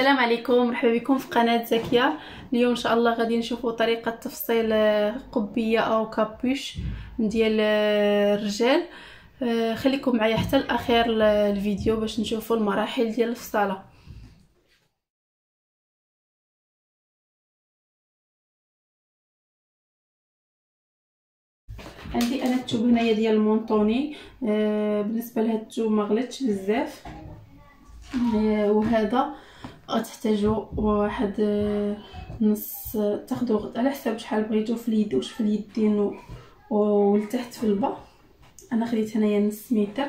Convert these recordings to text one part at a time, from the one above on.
السلام عليكم. مرحبا بكم في قناة زكيه اليوم إن شاء الله غادي نشوفوا طريقة تفصيل آه، قبية أو كابوش ديال آه، الرجال. آه، خليكم معايا حتى الأخير الفيديو باش نشوفوا المراحل ديال الفصالة. عندي أنا الثوب هنايا ديال المونطوني. بالنسبة لهاد الثوب ما غلطش بزاف. وهذا. غتحتاجوا واحد آه، نص تاخذوا على حساب شحال بغيتو في اليد واش في اليدين ولتحت في البا. أنا خديت هنايا نص متر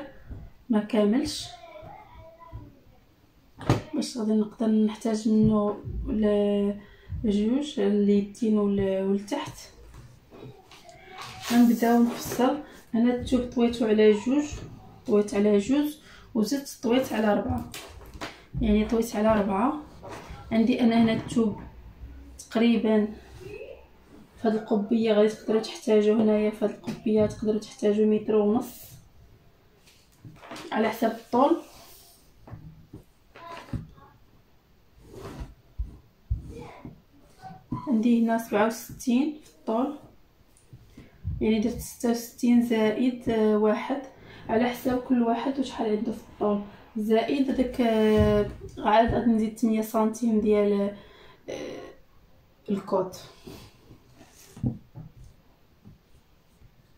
ما كاملش. باش غادي نقدر نحتاج منه جوج اليدين ولتحت غنبداو نفصل. أنا الثوب طويتو على جوج طويت على جوج وزدت طويت على ربعة. يعني طويت على ربعة عندي أنا هنا الثوب تقريبا فهاد القبية غادي تقدروا تحتاجوا هنايا فهاد القبية تقدروا تحتاجوا متر ونص على حساب الطول. عندي هنا سبعة وستين في الطول. يعني درت ستة وستين زائد واحد. على حساب كل واحد وشحال عنده في الطول. زائد داك عاد غادي نزيد 8 سنتيم ديال آه، الكوت.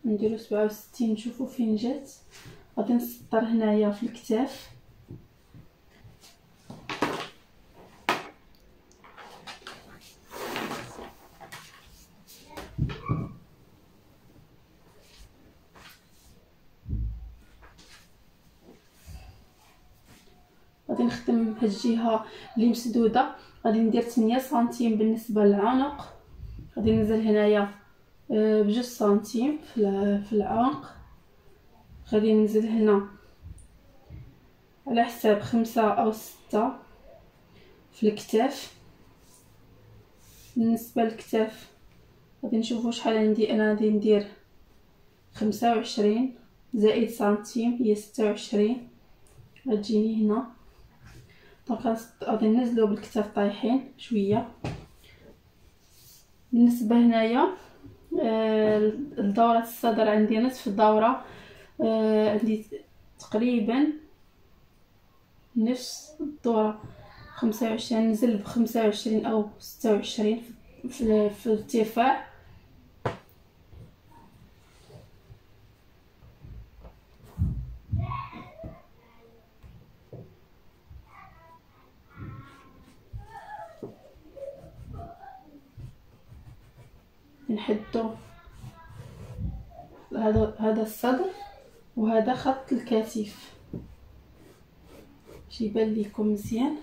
نديرو 67 نشوفو فين جات. غادي نسطر هنايا في الكتاف غادي الجهة اللي مسدودة. غادي ندير 8 سنتيم بالنسبة للعنق. غادي ننزل هنايا آه، بجوج سنتيم في العنق. غادي ننزل هنا على حساب خمسة أو ستة في الكتاف. بالنسبة للكتاف غادي نشوفوا شحال عندي أنا. غادي ندير خمسة وعشرين زائد سنتيم هي ستة وعشرين. غتجيني هنا. دونك غادي ننزلو بالكتاف طايحين شوية. بالنسبة هنايا آه الدورة الصدر عندي نصف الدورة آه عندي تقريبا نفس الدورة خمسة وعشرين نزل بخمسة وعشرين أو ستة وعشرين في, في الارتفاع. نحدو هذا هذا الصدر وهذا خط الكتف باش يبان لكم مزيان.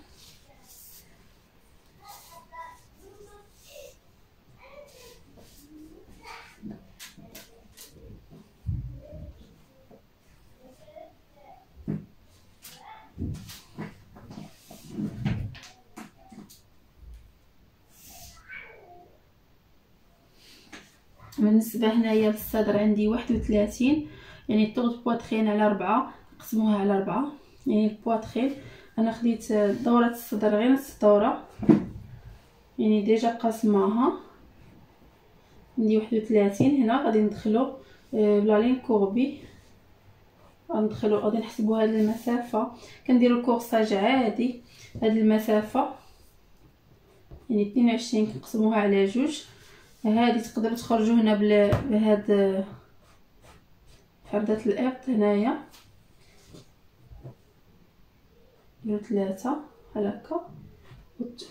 بالنسبة هنايا للصدر عندي واحد وثلاثين يعني tour poitrine على ربعة نقسموها على ربعة يعني ال poitrine أنا خديت دورة الصدر غير نص دورة يعني déjà قاسماها عندي واحد وثلاثين هنا غادي ندخلو آه، ب la ligne courbée. غندخلو غادي نحسبو هاد المسافة. كنديرو ال corsage عادي هاد المسافة. يعني اثنين وعشرين كنقسموها على جوج. هادي تقدروا تخرجوا هنا بهاد فردة الابط هنايا. ديروا ثلاثة هكا.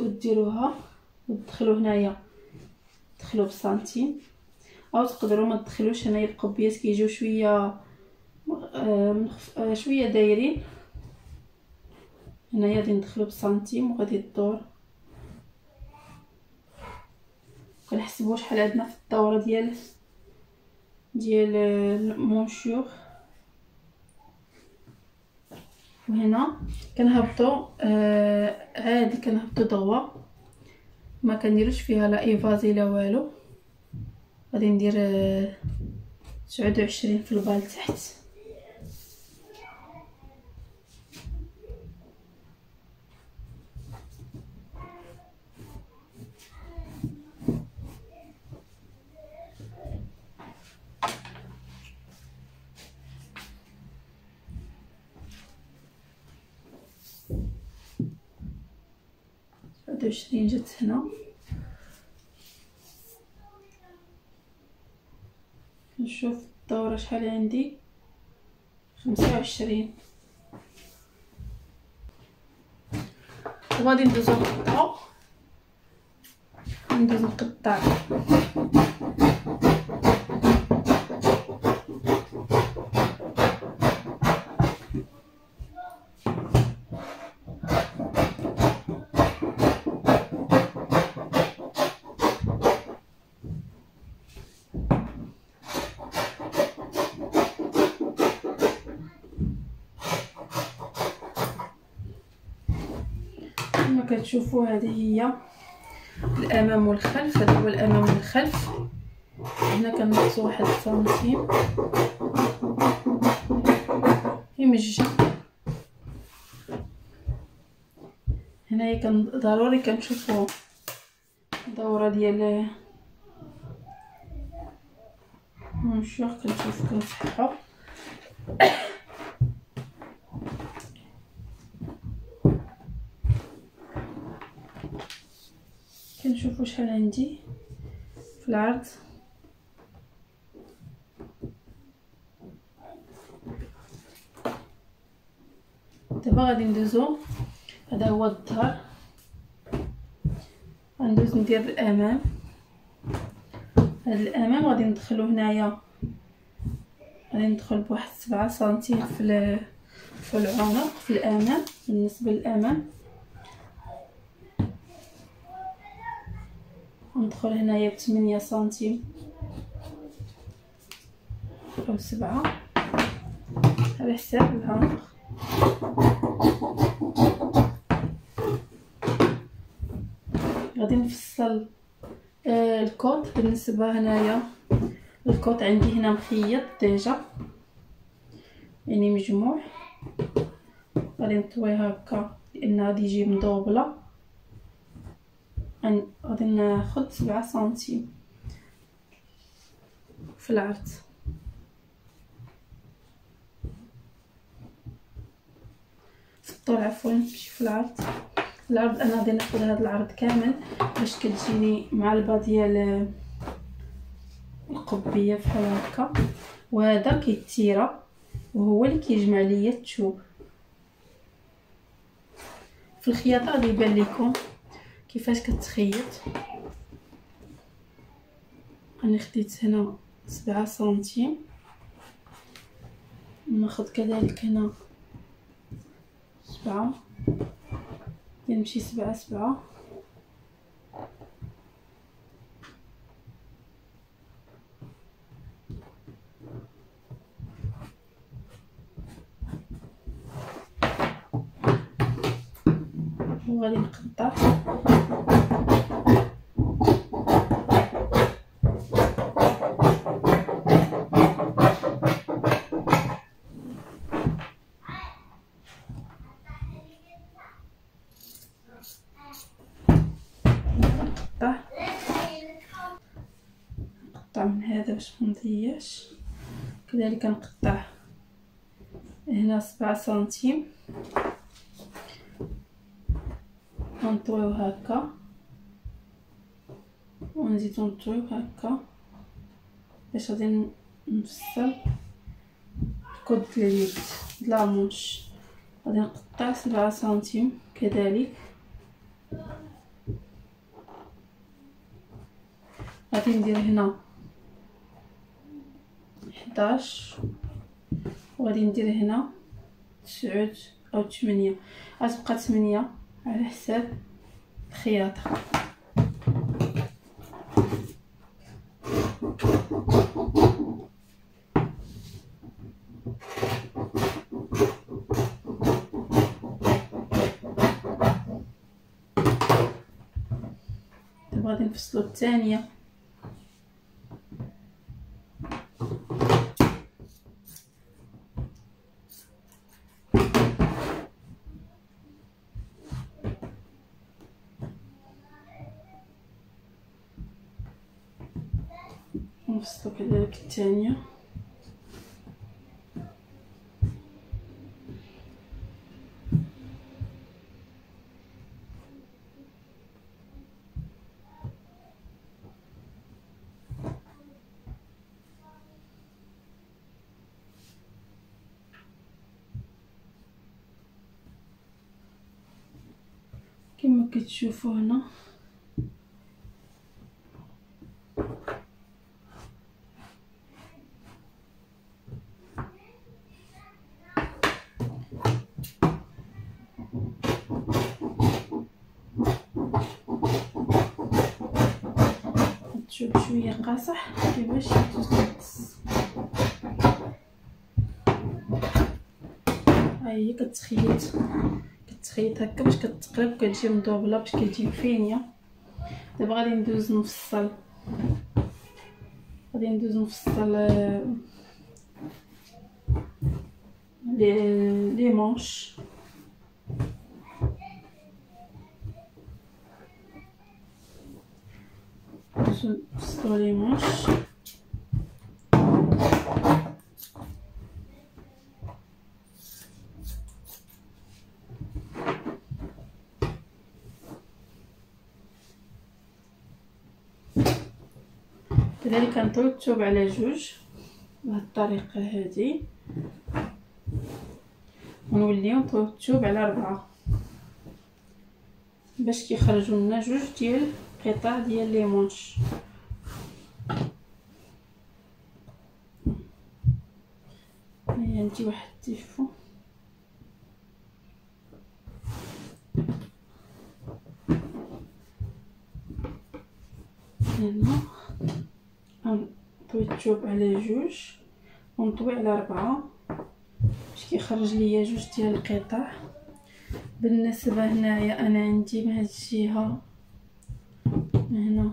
وديروها وتدخلوا هنايا. تدخلوا بسنتيم أو تقدروا ما تدخلوش هنايا. القبيات كيجيو شوية آه، آه، شوية دايرين. هنايا غادي ندخلو بسنتيم وغادي تدور. كنحسبوا شحال عندنا في الدورة ديال ديال المونشور. وهنا كنهبطوا آه عادي كنهبطوا ضغوه ما كنديروش فيها لا ايفازي لا والو. غادي ندير آه تسعود وعشرين في البال تحت. واحد وعشرين جات هنا. نشوف الدورة شحال عندي. خمسة وعشرين. وغادي ندوزو نقطعو ندوز نقطع كما كتشوفوا هذه هي الأمام والخلف. هذا هو الأمام والخلف. هنا كنقصوا واحد سنتيم يمجى هنايا كان ضروري كنشوفوا الدورة ديال نشوف كنشوف كنصححو كنشوفوا شحال عندي في العرض. دابا غادي ندوزو. هذا هو الظهر غندوز ندير الأمام. هذا الأمام غادي ندخلو هنايا. غادي ندخل بواحد سبعة سنتيم في في العنق في الأمام. بالنسبة للأمام. ندخل هنايا بثمانية سنتيم. أو سبعة. على حساب العنق غادي نفصل آه الكوط بالنسبة هنايا. الكوط عندي هنا مخيط ديجا. يعني مجموع. غادي نطوي هكا لأن غادي يجي مدوبلة. غادي ناخد سبعة سنتيم في العرض. في الطول عفوا ماشي في العرض. العرض أنا غادي ناخد هذا العرض كامل باش كتجيني معلبة ديال القبية بحال هكا. وهذا كيتيرا وهو اللي كيجمع ليا الثوب في الخياطة غادي يبان لكم كيفاش كتخيط؟ أنا خديت هنا سبعة سنتيم. ناخد كذلك هنا سبعة. نمشي سبعة سبعة. وغادي نقطع. نقطع. من هذا باش منضيعش كذلك نقطع هنا سبعة سنتيم. ونطويو هكا. ونزيدو نطويو هكا. باش غادي نفصل الكود اليد لا مونش. غادي نقطع سبعة سنتيم كذلك. غادي ندير هنا حداش. وغادي ندير هنا تسعود أو تمنية. غتبقى تمنية. على حساب الخياطة دابا غادي نفصلو الثانية posso vedere che segno che mi eh? che ci fa no? تشوف شوية قاصح كيفاش يتجلس هاهي كتخيط. كتخيط هكا باش كتقلب كتجي مدوبله باش كتجي فينيه دابا غادي ندوز نفصل. غادي ندوز نفصل لي لي مونش مونش كذلك كنطوي الثوب على جوج بهاد الطريقة هذه. ونوليو نطويو الثوب على ربعة باش كيخرجوا لنا جوج ديال قطع ديال لي مونش هيا عندي واحد التيفو هنا نطوي الثوب على جوج ونطوي على ربعة باش كيخرج ليا جوج ديال القطع بالنسبة هنايا أنا عندي من هاد الجهه هنا.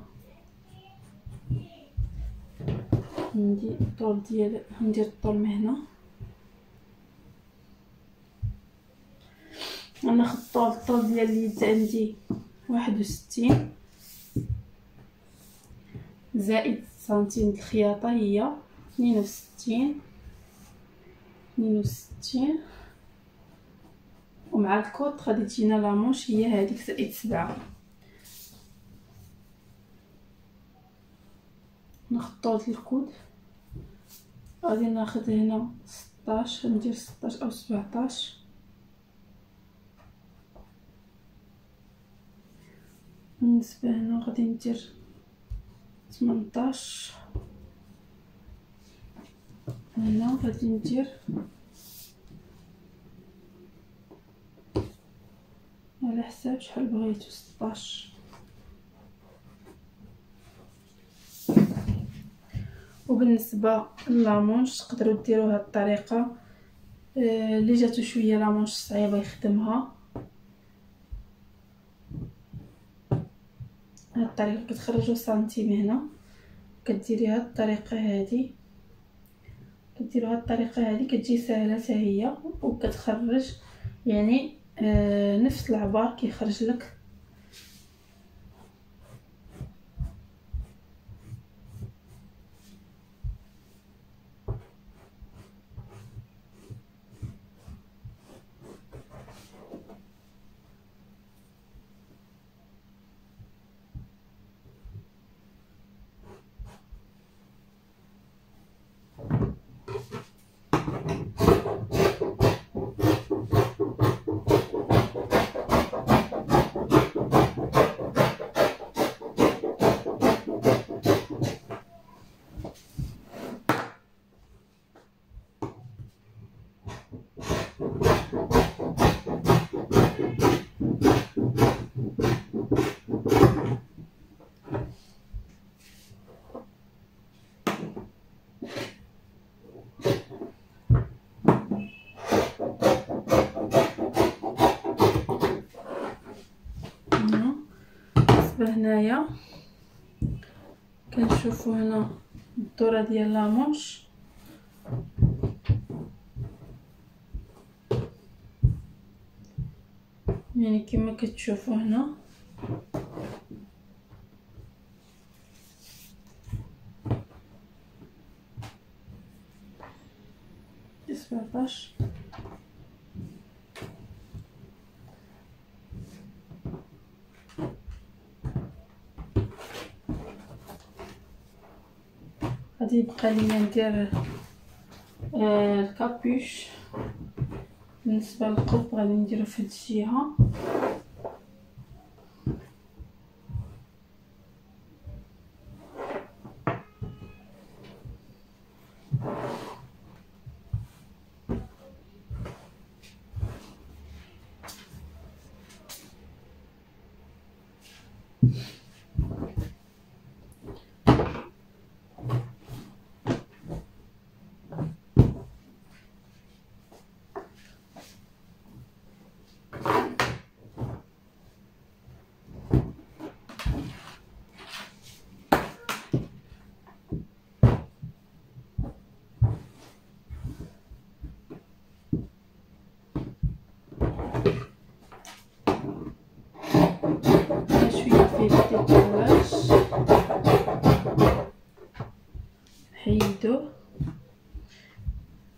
عندي الطول ديال ندير الطول من هنا. ناخد الطول الطول ديال اليد عندي واحد وستين. زائد سنتيم الخياطة هي اثنين وستين. اثنين وستين. ومع الكوط غادي تجينا لامونش هي هذيك زائد سبعة. نخطو الكود. غادي ناخد هنا ستاش ندير ستاش أو سبعتاش بالنسبة هنا غادي ندير ثمنطاش هنا غادي ندير على حساب شحال بغيتو ستاش. وبالنسبة للامونش تقدروا ديروا هاد الطريقة اللي آه جاتو شوية لامونش صعيبة يخدمها. هاد الطريقة كتخرجوا سنتيم هنا. كديري هاد الطريقة هادي. كديروا هاد الطريقة هادي كتجي سهلة حتى هي وكتخرج يعني آه نفس العبار كيخرج لك. هنايا. كنشوفوا هنا الدورة ديال لامونش. يعني كما كتشوفوا هنا سبعطاش يبقى ليا ندير آه الكابوش. بالنسبة للقلب غادي نديرو في هاد الجهة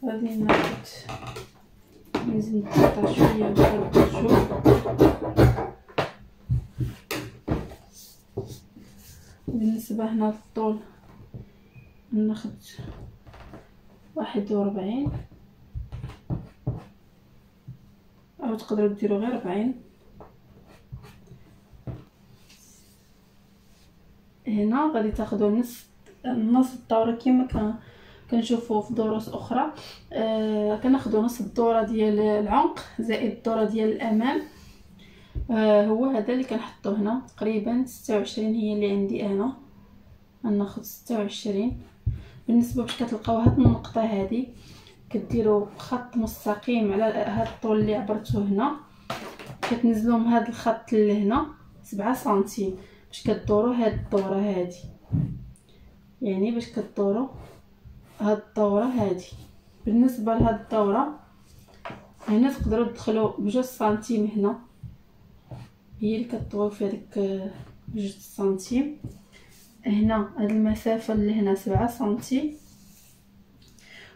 غادي ناخد نزيد نقطع شوية ونخرجو بالنسبة هنا للطول ناخد واحد وربعين. أو تقدروا ديروا غير ربعين. هنا غادي تاخدوا نص نص الدورة كما كنشوفوا في دروس أخرى. آه كناخدوا نص الدورة ديال العنق زائد الدورة ديال الأمام. آه هو هذا اللي كنحطو هنا. تقريبا 26 هي اللي عندي أنا. غناخد 26 بالنسبة باش كتلقاو هاد النقطة هذه كديروا خط مستقيم على هاد الطول اللي عبرته هنا. كتنزلوا من هاد الخط لهنا 7 سنتيم باش كدوروا هاد الدورة هادي. يعني باش كدوروا هاد الدورة هادي. بالنسبة لهاد الدورة هنا تقدروا تدخلوا بجوج سنتيم هنا. هي اللي كطوي في هذيك بجوج سنتيم. هنا هاد المسافة اللي هنا سبعة سنتي.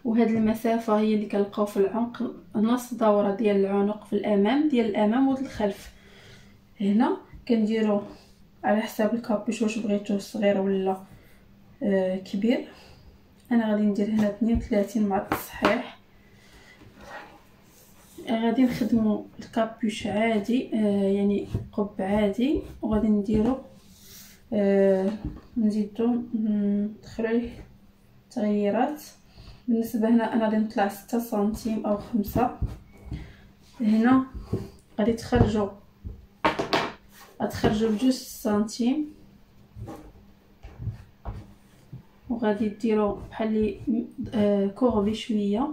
وهاد المسافة هي اللي كنلقاو في العنق نص دورة ديال العنق في الأمام ديال الأمام والخلف هنا كنديرو على حساب الكابوش واش بغيتوه صغير ولا آه كبير. أنا غادي ندير هنا 32 مع التصحيح غادي نخدمو الكابوش عادي آه يعني قب عادي. وغادي نديرو آه نزيدو ندخلو تغييرات. بالنسبة هنا أنا غادي نطلع ستة سنتيم أو خمسة. هنا غادي تخرجوا غتخرجوا بجوج سنتيم. وغادي ديروا بحال آه كوربي شوية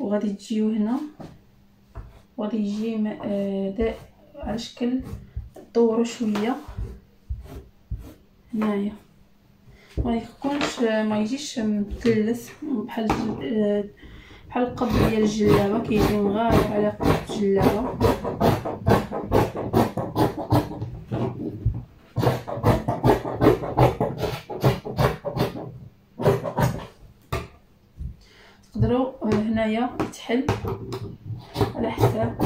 وغادي تجيو هنا. وغادي يجي آه على شكل دورو شوية. هنايا ما يكونش ما يجيش مثلث بحال بحال القبض ديال الجلابة. كيجي مغالي على قبض الجلابة. تقدروا هنايا تحل على حساب.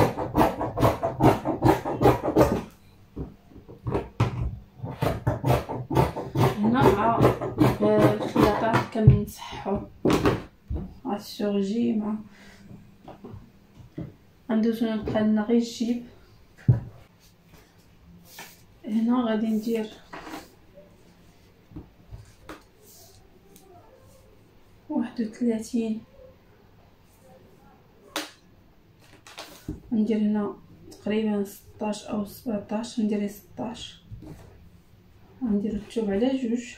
كنصحو مع السورجي مع غندوزو نبقى لنا غير الجيب. هنا غادي ندير واحد وثلاثين. ندير هنا تقريبا ستاش أو سبعتاش ندير ستاش غندير الثوب على جوج.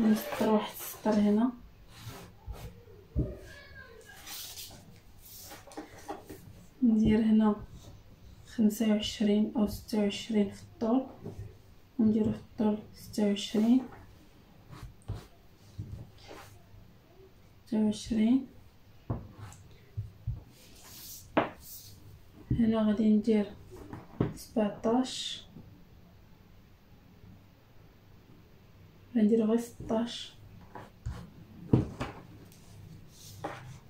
نسطر واحد السطر هنا. ندير هنا خمسة وعشرين أو ستة وعشرين في الطول. ونديرو في الطول ستة وعشرين. ستة وعشرين. هنا غادي ندير سبعطاش. غندير غير ستاش.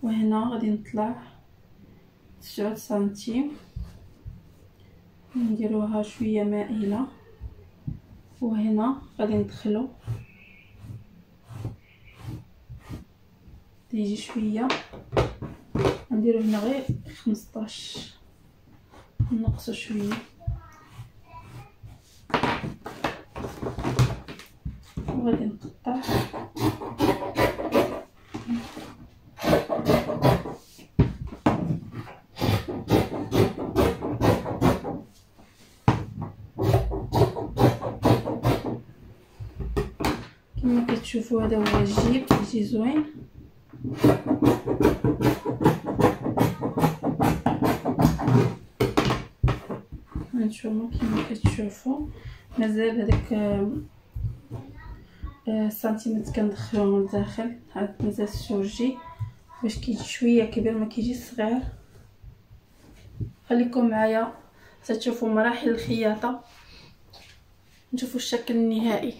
وهنا غادي نطلع تسعود سنتيم. نديروها شوية مائلة. وهنا غادي ندخلو. تيجي شوية. نديرو هنا غير خمسطاش. نقصو شوية. وغادي نقطع كما كتشوفوا هذا هو الجيب كيجي زوين هانتوما كما كتشوفوا مازال هذاك سنتيمتر كندخلوهم لداخل عاد مازال السورجي باش كيجي شوية كبير ما كيجي صغير. خليكم معايا حتى تشوفوا مراحل الخياطة. نشوفوا الشكل النهائي.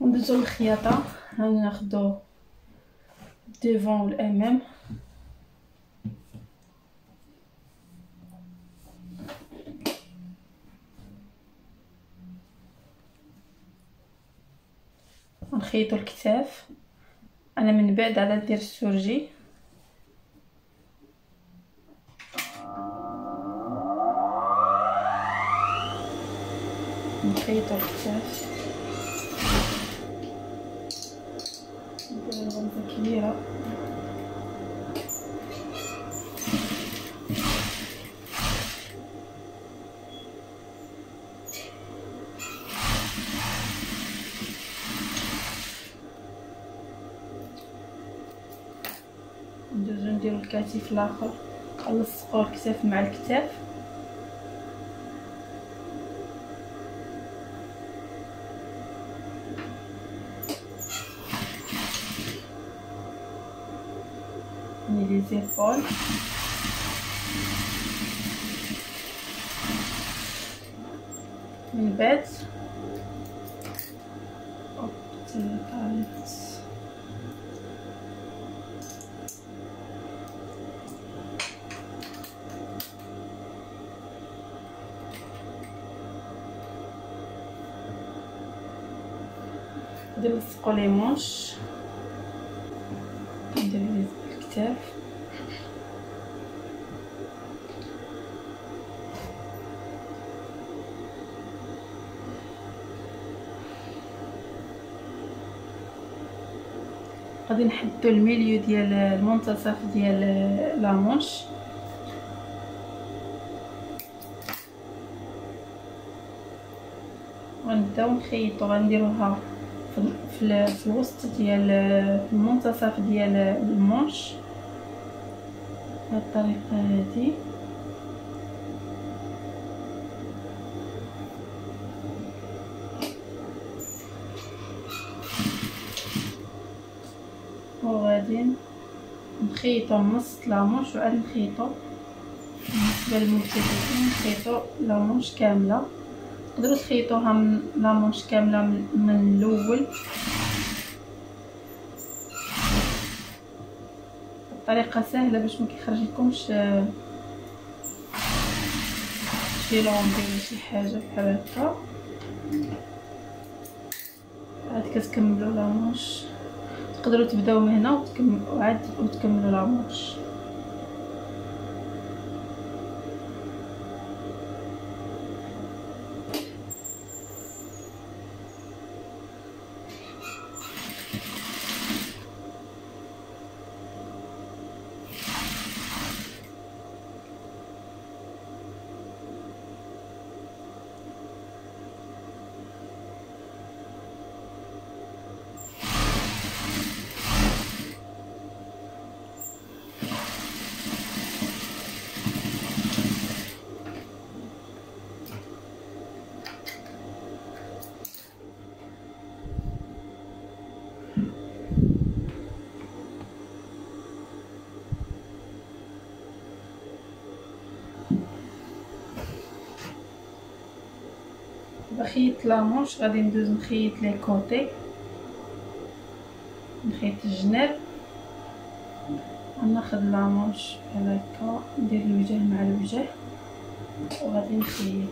وندوزو للخياطه هاناخدو ديفون والامام نخيطو الكتاف. أنا من بعد على ندير السورجي. نخيطو الكتاف. ندير غرزة كبيرة ندوزو نديرو الكتيف الآخر نلصقو الكتاف مع الكتاف ني لي زيبول من بعد لي مونش ندير الكتاف غادي نحدو الميليو ديال المنتصف ديال لا مونش غنبداو نخيطو غنديروها في, في الوسط ديال المنتصف ديال المونش بهذه الطريقة هذه وغادي نخيطو نص لامونش وعاد نخيطو. بالنسبة للمبتدئين نخيطو لامونش كاملة. تقدروا تخيطوها من لامونش كاملة من الأول. طريقة سهلة باش ما كيخرج لكمش شي لومبي ولا شي حاجة بحال هكا. عاد كتكملوا لامونش تقدروا تبداو من هنا وتكملوا عاد وتكملوا لامونش بخيط لامونش غادي ندوز نخيط لي كوتي. نخيط الجناب. ناخذ لامونش بحال هكا ندير الوجه مع الوجه وغادي نخيط.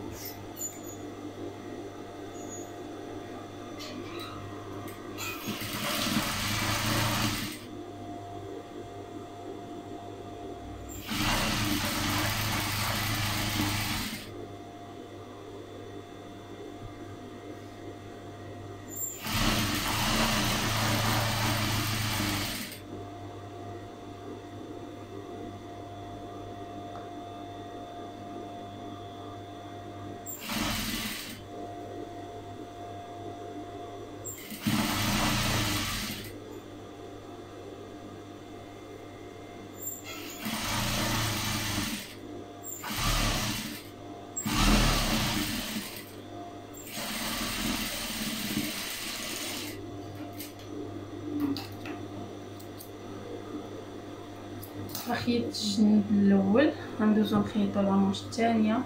خيط الجنب الأول. غندوزو نخيطو لامونش الثانية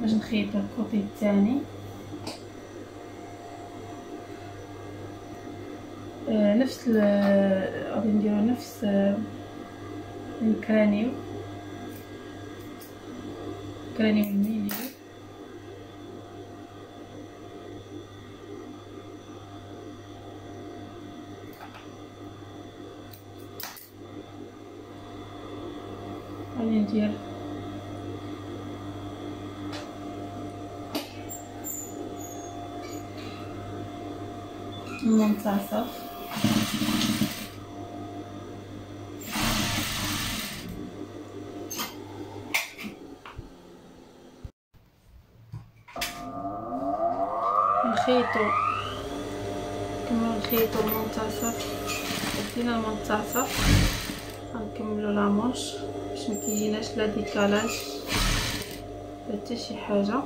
باش نخيطو الكوتي الثاني آه نفس غادي نديرو نفس الكرانيو. كرانيو الميلي. غادي ندير المنتصف نخيطو ديكالاج لا حتى شي حاجة.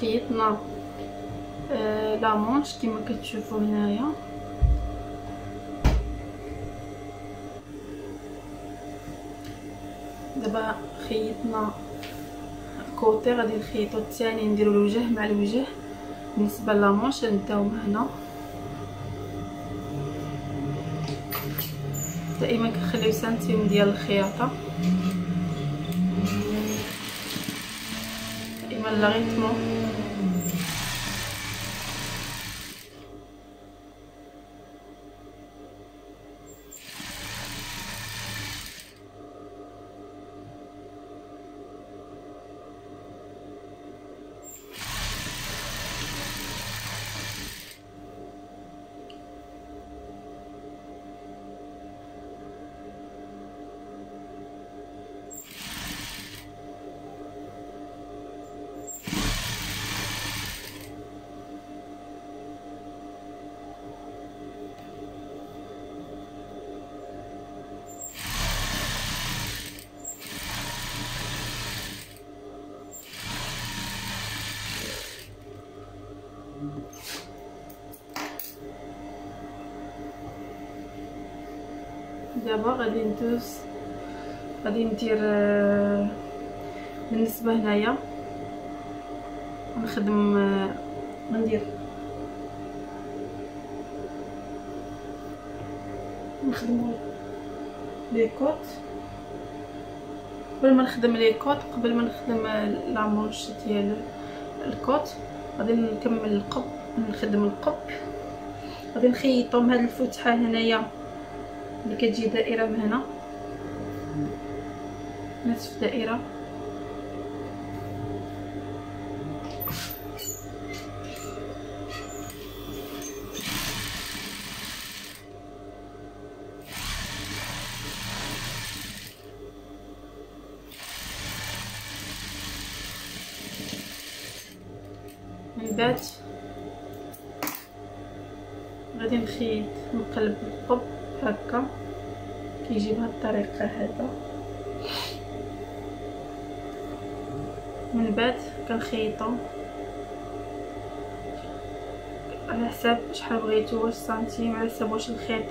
خيطنا آه لا مونش كما كتشوفوا هنايا. دابا خيطنا الكوتي غادي نخيطو الثاني نديرو الوجه مع الوجه. بالنسبة لامونش نبداو من هنا. دائما كنخليو سنتيم ديال الخياطة. دائما لا ريتمو غادي ندوز. غادي ندير آه، بالنسبة هنايا نخدم آه، ندير. نخدمو لي كوت. قبل ما نخدم لي كوت قبل ما نخدم لا مونش ديال الكوت غادي نكمل القب نخدم القب. غادي نخيطهم. هاد الفتحه هنايا. اللي كتجي دائرة من هنا. نصف دائرة. من بعد غادي نخيط نقلب القب. هكا كيجي بهاد الطريقة هذا من بعد كنخيطو على حساب شحال بغيتو واش سنتيم على حساب واش الخيط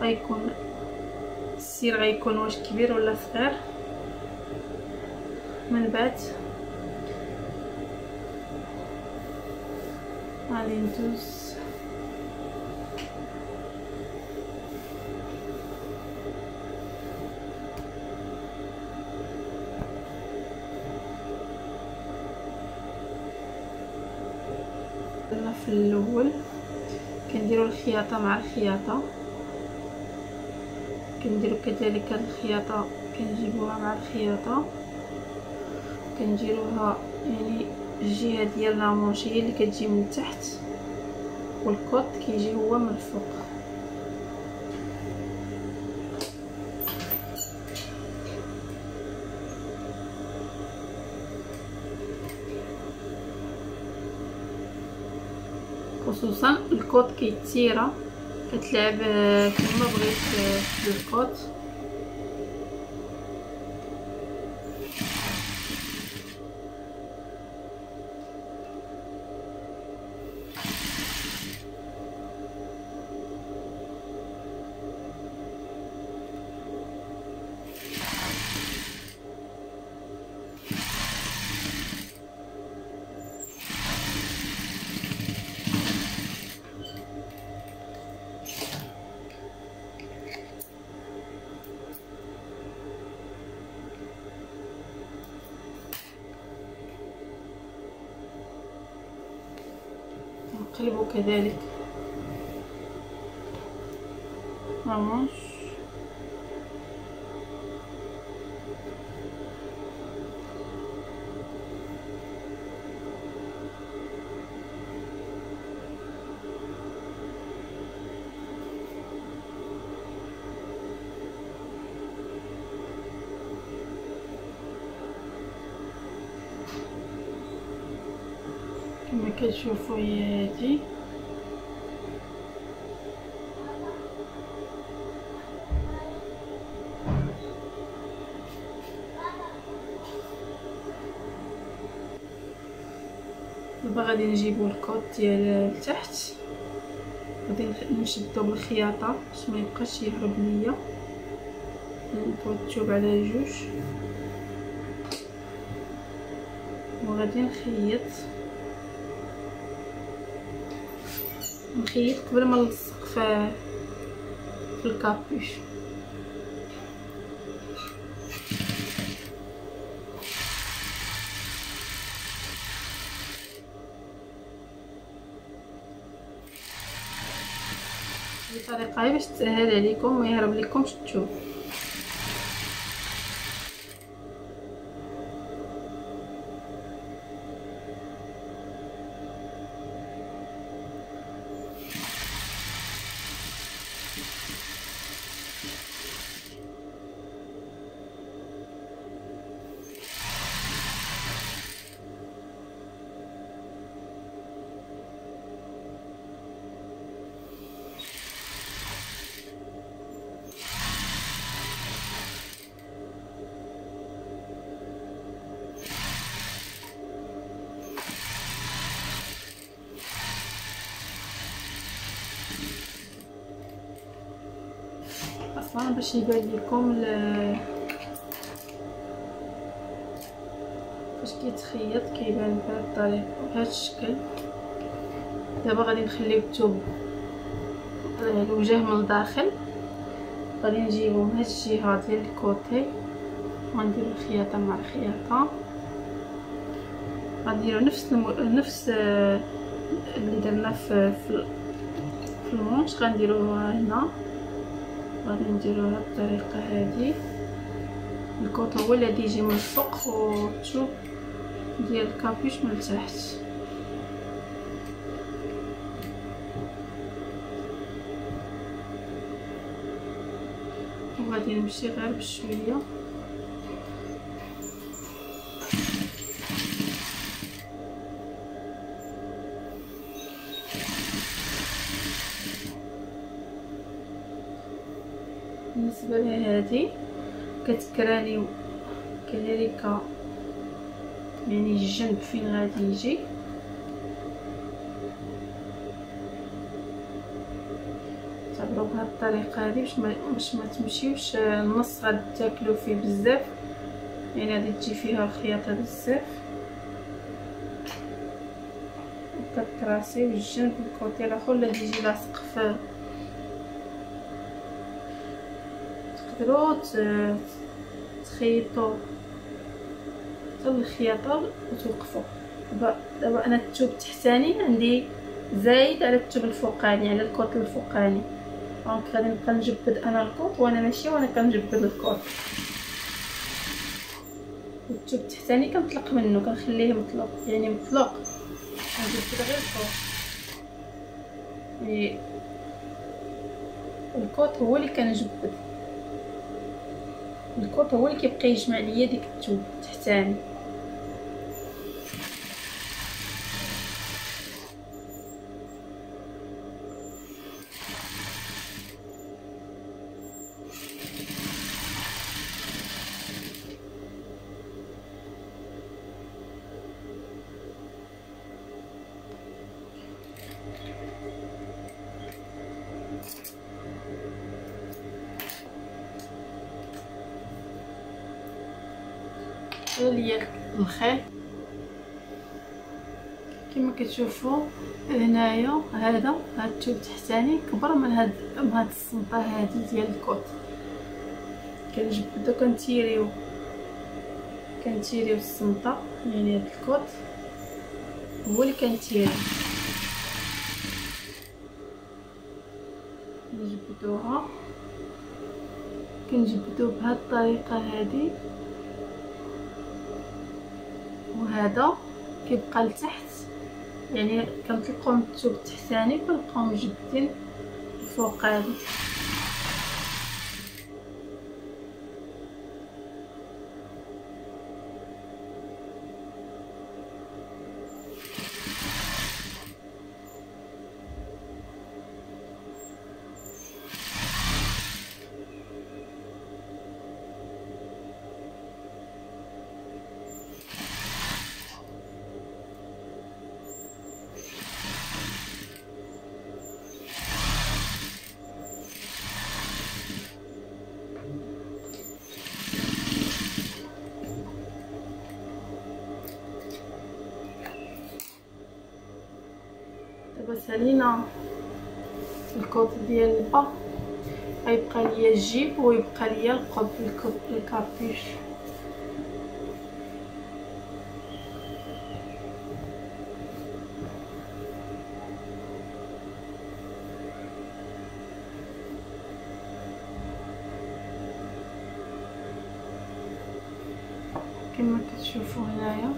غيكون السير غيكون واش كبير ولا صغير من بعد غادي ندوز في الأول. كنديروا الخياطة مع الخياطة. كنديرو كذلك الخياطة كنجيبوها مع الخياطة. كنديروها يعني الجهة ديال لامونش هي اللي كتجي من تحت والكوط كيجي هو من الفوق. خصوصا الكوط كيتيرا كتلعب كما بغيت بالكوط نقلبو كذلك رموش كما كتشوفوا هي هادي دابا غادي نجيبو الكوط ديال لتحت غادي نشدو بالخياطة باش ما يبقاش يهرب ليا. نطوي الثوب على جوج. وغادي نخيط. نخيط قبل ما نلصق في الكابوش تسهل عليكم. وما يهرب لكمش الثوب باش يبان لكم فاش كيتخيط كيبان بهذه الطريقة بهذا الشكل. دابا غادي نخليو الثوب الوجه من الداخل. غادي نجيبو من هاد الجهة ديال الكوتي. غنديرو الخياطة مع الخياطة. غنديرو نفس المو... نفس اللي درنا في في, المونش. غنديروها هنا. غادي نديرو هاد الطريقة هادي. الكوط هو اللي يجي من الفوق والثوب ديال الكابوش من التحت وغادي نمشي غير بشوية. كتكرانيو كذلك يعني الجنب فين غادي يجي؟ تعبروا بهذه الطريقة هذه باش ما باش ما تمشيوش النص غادي تاكلوا فيه بزاف. يعني غادي تجي فيها الخياطة بزاف. وكتراسيو الجنب الكوتي الآخر اللي يجي لاصق في تقدروا تخيطوا حتى الخياطه وتوقفوا دابا أنا الثوب التحتاني عندي زايد على الثوب الفوقاني على الكوط الفوقاني. دونك غادي نبقى نجبد أنا الكوط وأنا ماشي وأنا كنجبد الكوط الثوب التحتاني كنطلق منه كنخليه مطلق يعني مطلق. كنجبد غير الكوط يعني الكوط هو اللي كنجبد. الكوط هو اللي كيبقى يجمع ليا ديك الثوب التحتاني هي الخيط كما كتشوفوا هنايا هذا هاد الثوب التحتاني كبر من هاد من هاد الصنطه هادي ديال الكوط كنجبدو كنتيريو كنتيريو الصنطه يعني هاد الكوط هو اللي كنتيري. نجبدوها كنجبدو بهاد الطريقة هادي. وهذا كيبقى لتحت يعني كنطلقو من الثوب التحتاني كنبقاو مجبدين فوق هذا دابا سالينا الكوط ديال البا غيبقى ليا الجيب ويبقى ليا القب الكابوش كما كتشوفوا هنايا.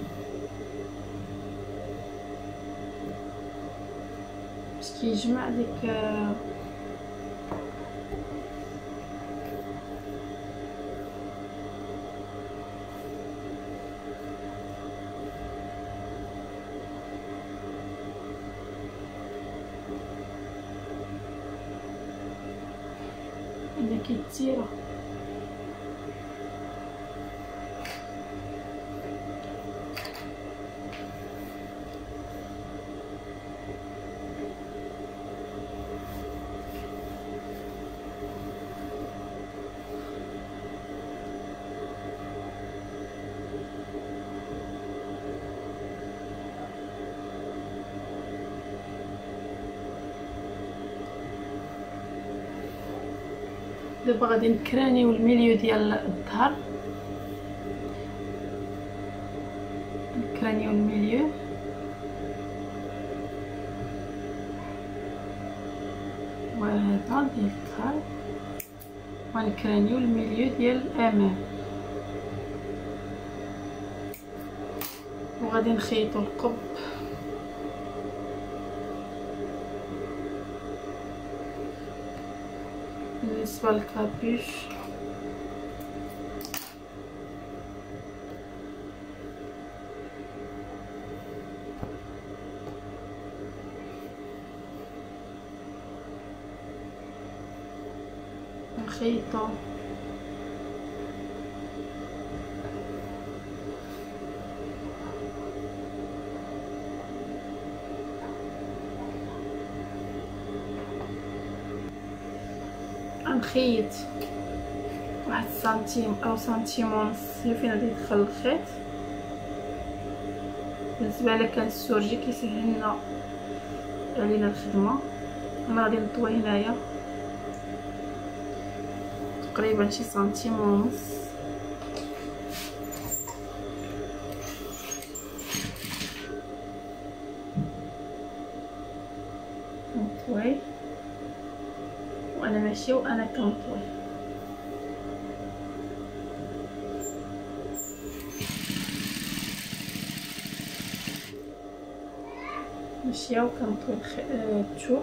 باش كيجمع ديك اللي كيتيرا دابا غادي نكرانيو ال milieu ديال الظهر نكرانيو ال milieu وهذا ديال الظهر ونكرانيو ال milieu ديال الأمام. وغادي نخيطو القب. بالنسبة للكابوش نخيطو نخيط واحد سنتيم أو سنتيم ونص فين غادي يدخل الخيط. بالنسبة على كان السورجي كيسهلنا علينا الخدمة. أنا غادي نطوي هنايا. تقريبا شي سنتيم ونص نطوي وأنا كنطوي ماشيه وكنطوي التوب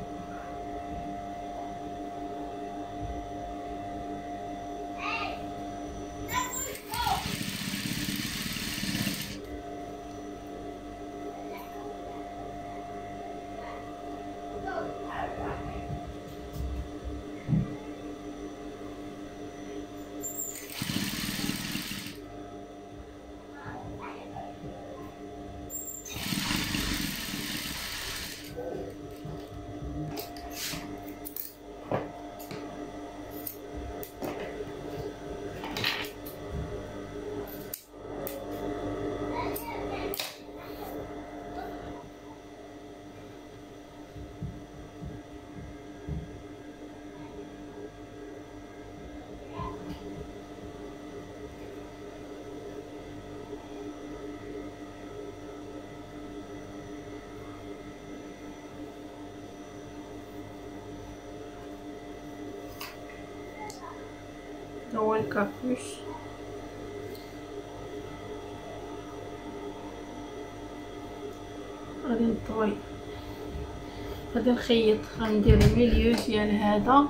هو الكابوش غادي نطوي غادي نخيط غندير الميليو ديال هذا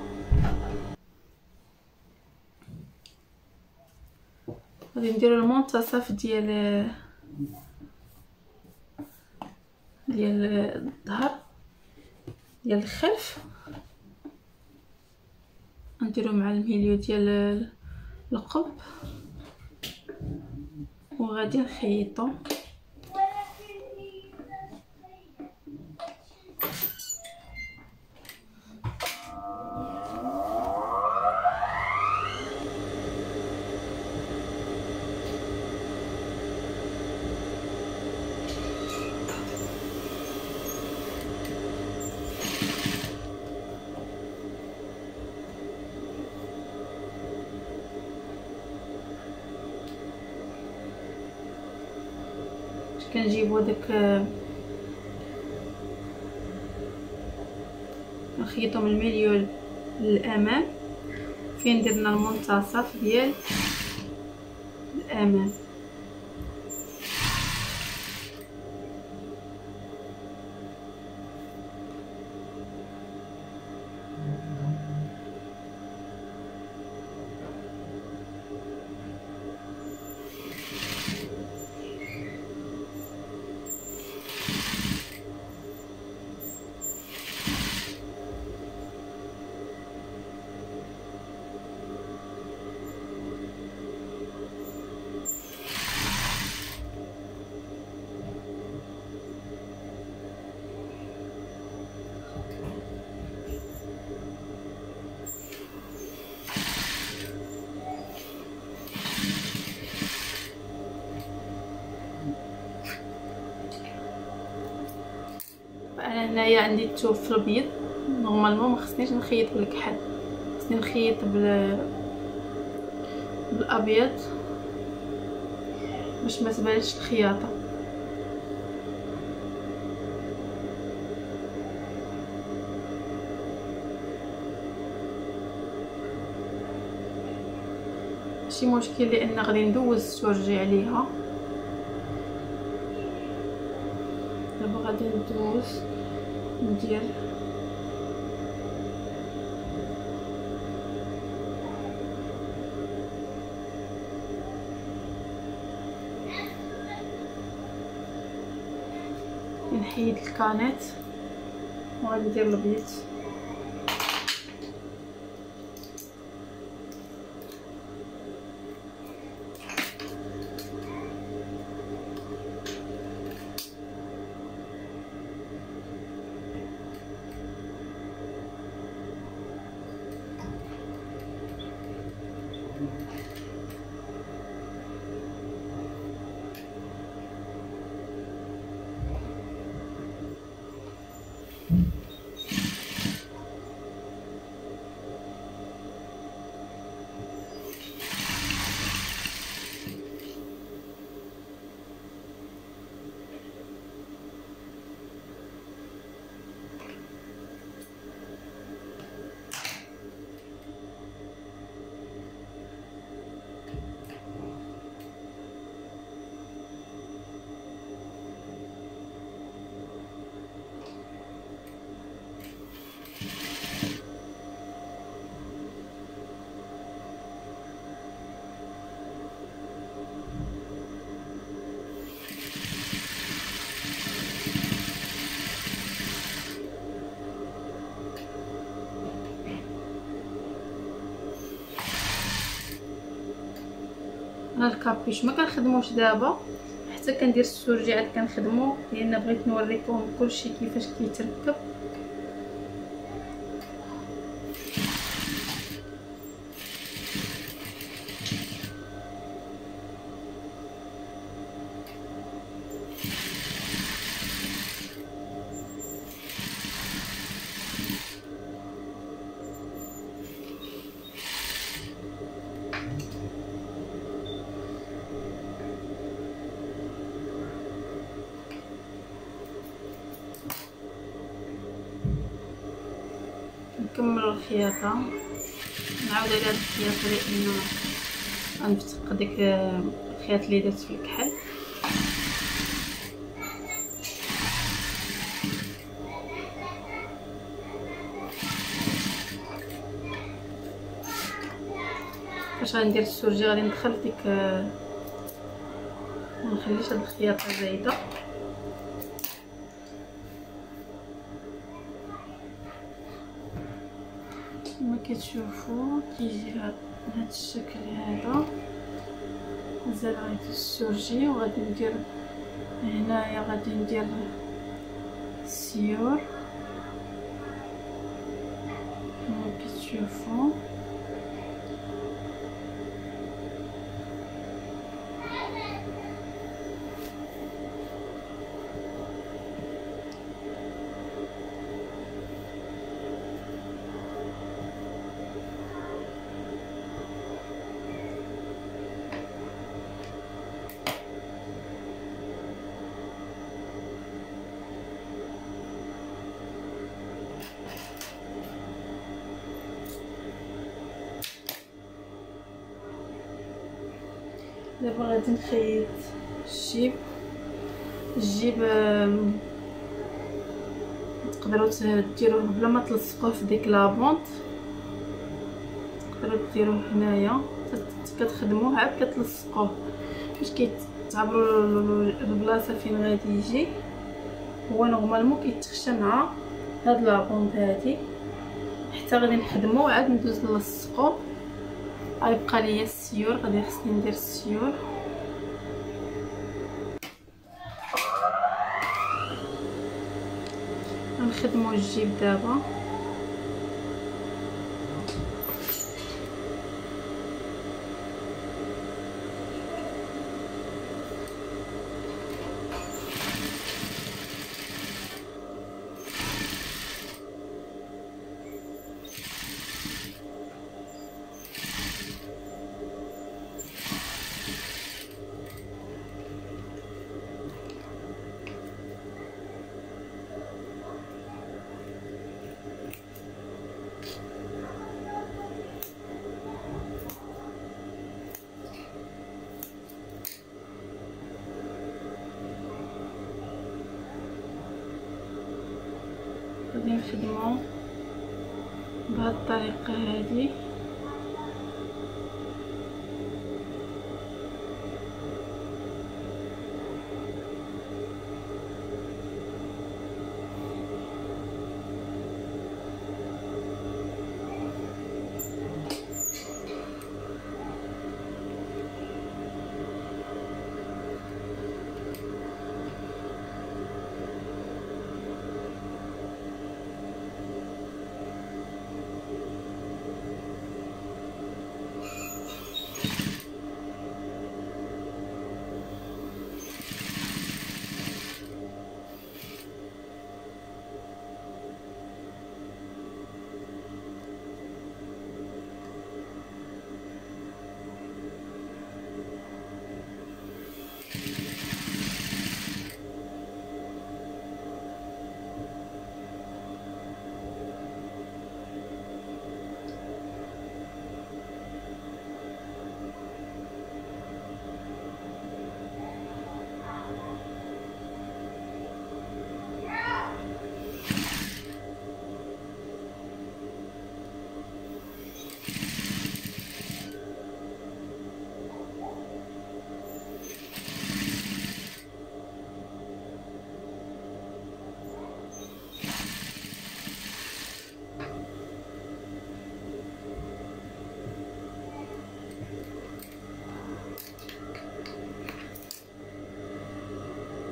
غادي نديرو المنتصف ديال ديال الظهر ديال الخلف الميليو ديال القلب وغادي نخيطو كنجيبو داك نخيطو من الميليو للأمام. فين درنا المنتصف ديال الأمام؟ التور في البيض. normalement ما خصنيش نخيط بالكحل. خصني نخيط بال بالأبيض باش ما تبانش الخياطة. ماشي مشكل لأن غادي ندوز ال surjet عليها. دابا غادي ندوز. ندير نحيد الكانيت وغادي ندير البيض أنا الكابيش ما كنخدموش دابا حتى كندير السورجي عاد كنخدمو لأن بغيت نوريكم كلشي كيفاش كيتركب. الخياطه نعاود على هاد الخياطه لأنه غنفتق ديك الخياط اللي درت في الكحل. فاش غندير السورجي غادي ندخل ديك ما نخليش هاد الخياطة زايدة. كتشوفوا كيجي بهذا الشكل هذا مازال غادي السورجي وغادي ندير هنايا غادي ندير السيور كما كتشوفوا دابا غادي نخيط الجيب الجيب تقدروا ديروه بلا ما تلصقوه في ديك la bande تقدروا ديروه هنايا. كتخدموه عاد كتلصقوه. باش كيتعبروا البلاصة فين غادي يجي. هو normalement كيتخشى مع هاد la bande هادي. حتى غادي نخدمو عاد ندوز نلصقو غيبقى ليا السيور غادي خصني ندير السيور. الجيب دابا. الطريقة هادي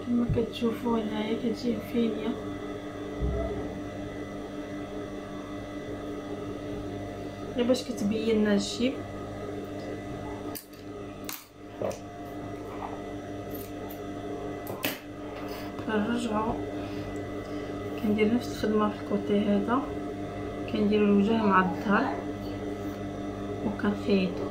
كما كتشوفوا هنايا كتجي فينيا غير باش كتبين لنا الشيب كنرجعو كندير نفس الخدمة في الكوتي هذا. كندير الوجه مع الظهر وكنخيطو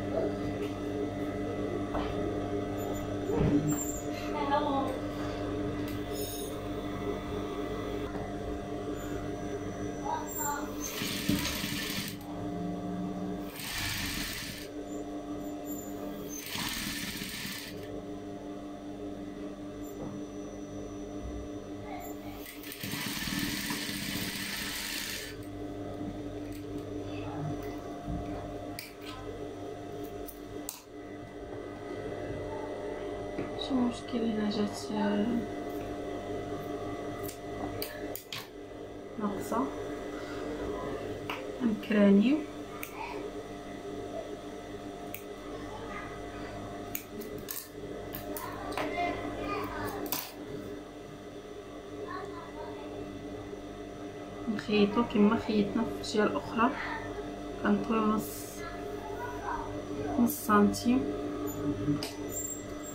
شي مشكل هنا جات ناقصة نكرانيو نخيطو كما خيطنا في الجهه الأخرى. كنطويو نص نص سنتيم.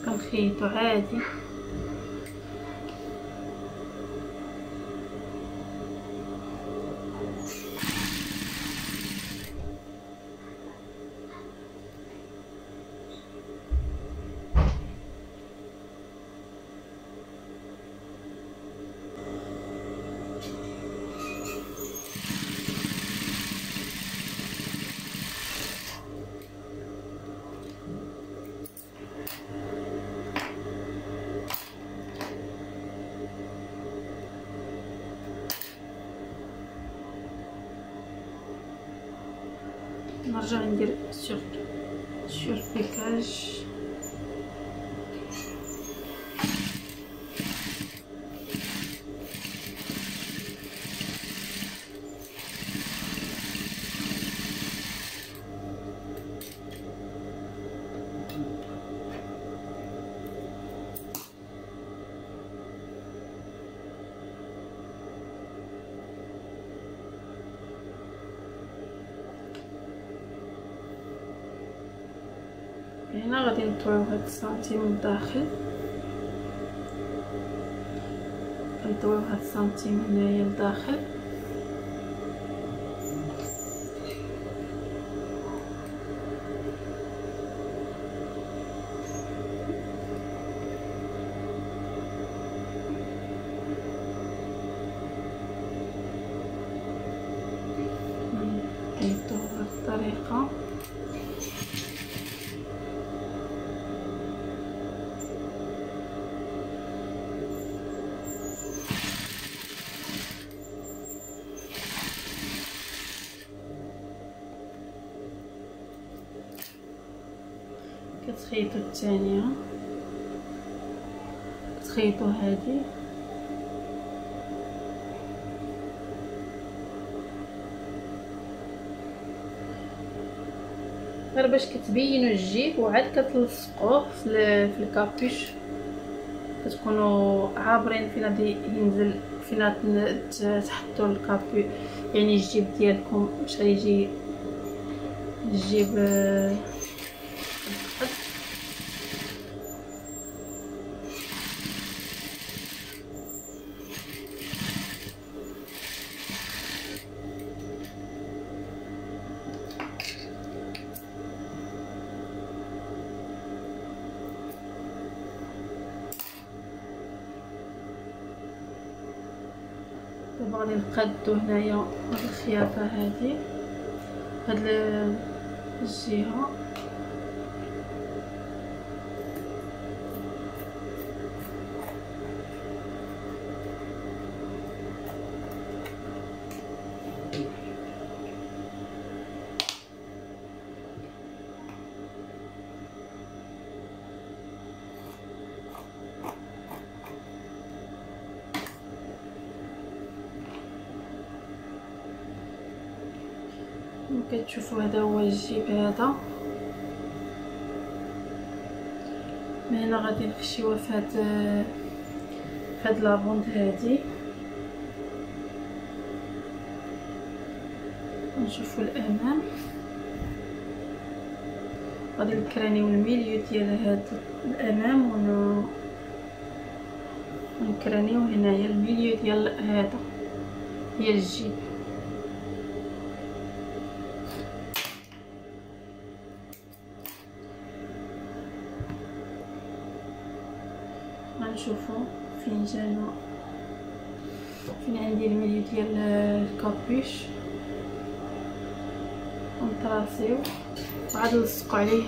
كنخيطو عادي. نرجع ندير سوربيكاج هنا غادي نطويو هاد السنتيم من الداخل. كنطويو هاد السنتيم هنايا لداخل نحيطو بهاد الطريقة كتخيطوا الثانية. كتخيطوا هذه. غير باش كتبينوا الجيب وعاد كتلصقوه في الكابوش. كتكونوا عابرين غادي ينزل فين تحطوا الكابو يعني الجيب ديالكم واش غيجي الجيب غادي نقادو هنايا هاد الخياطه هادي هاد الجهة كتشوفوا هذا هو الجيب هذا من هنا غادي نخشيوه في هاد في هاد la bande هادي. نشوفوا الأمام. غادي نكرانيو ال milieu ديال هاد الأمام ون نكرانيو هنايا ال milieu ديال هذا ديال الجيب غنشوفو فين جانا فين عندي الميليو ديال الكابوش ونطراسيو وعاد نلصقو عليه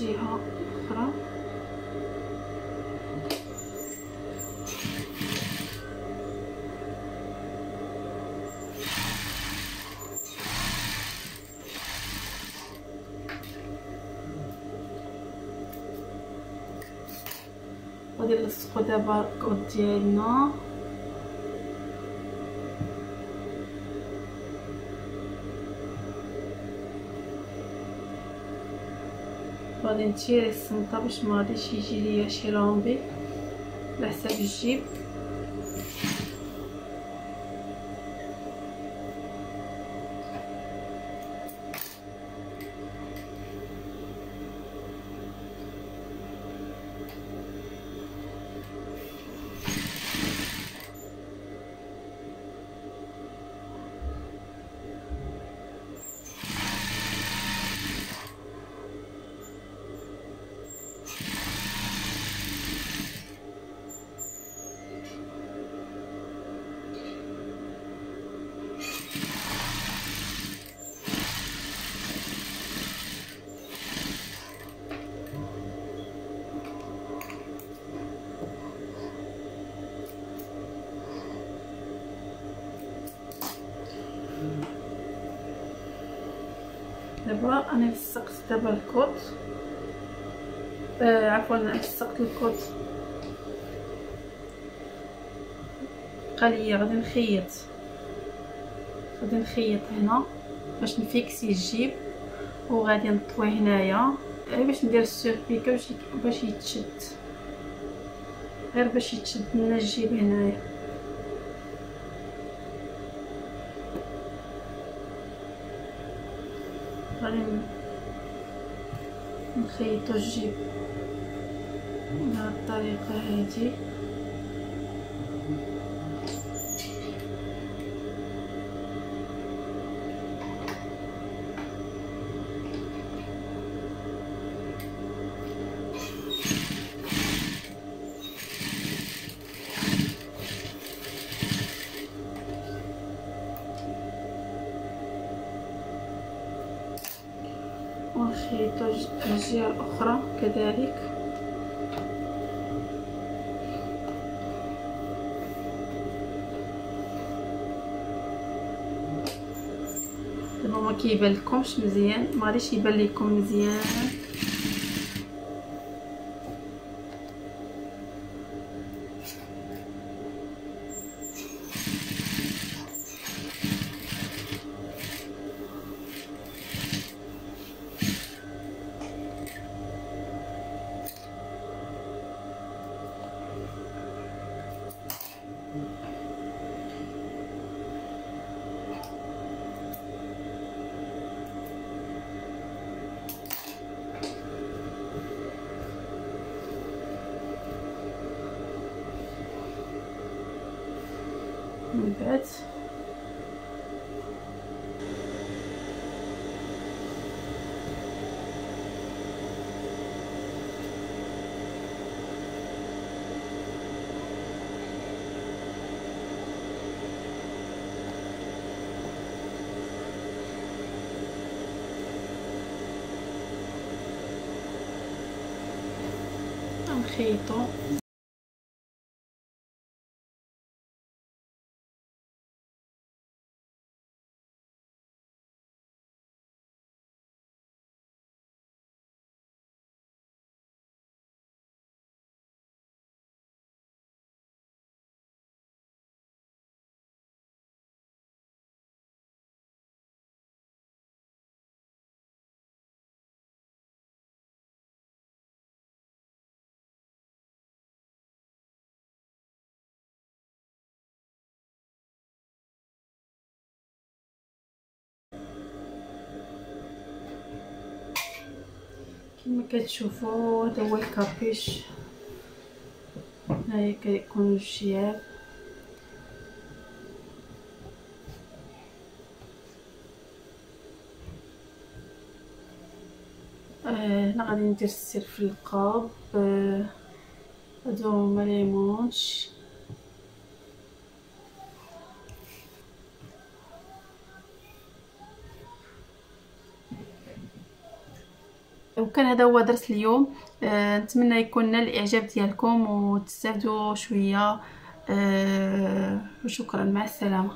الجهة الأخرى غادي نلصقو دابا الكود ديالنا. غادي نتيري السمطه باش ما غاديش يجي ليا شي لومبي على حساب الجيب دابا الكوط آه عفوا لصقت الكوط بقى غادي نخيط. غادي نخيط هنا باش نفيكسي الجيب وغادي نطوي هنايا. غير باش ندير السيربيكا باش باش يتشد. غير باش يتشد لنا الجيب هنايا. نخيطو الجيب بهاد الطريقة هادي كيبان لكمش مزيان ما غاديش يبان لكم مزيان من بعد نخيطو كما كتشوفوا هذا هو الكابيش. هنايا كيكون الجياب. آه، هنا غادي ندير السير في القاب. آه، هادو هما ليمونش وكان هذا هو درس اليوم. آه نتمنى يكون نال الإعجاب ديالكم وتستافدوا شوية. آه وشكرا. مع السلامة.